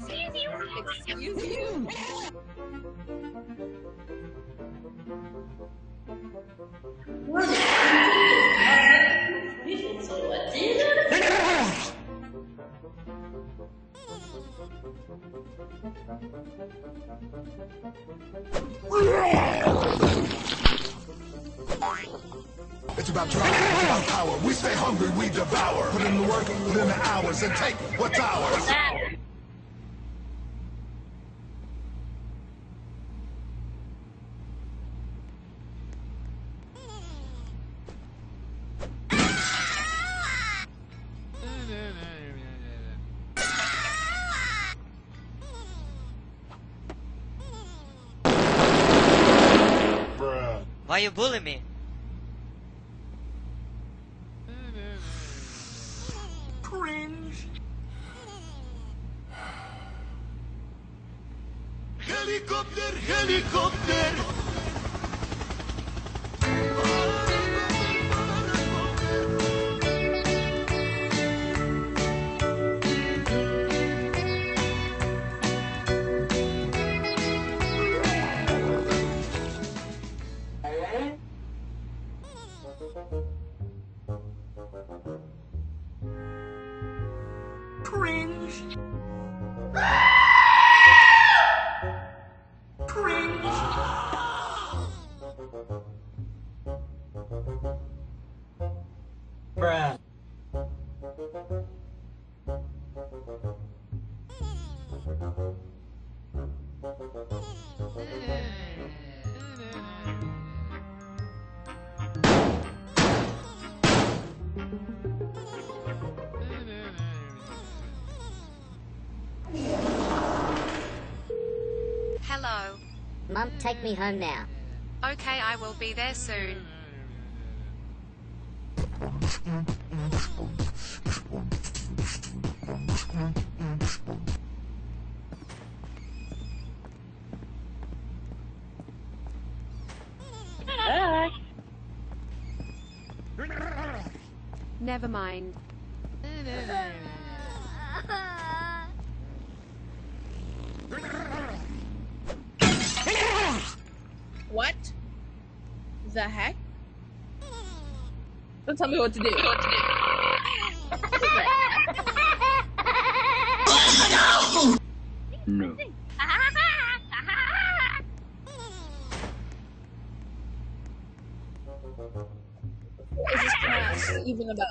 Excuse you. Excuse you! It's about drive, it's about power. We stay hungry, we devour. Put in the work, put in the hours, and take what's ours. Why you bully me? Cringe. Helicopter, helicopter. Cringe. Cringe. Bruh. Hello. Mum, take me home now. Okay, I will be there soon. Never mind. What? The heck? Don't tell me what to do. What to do. No. What is this class even about?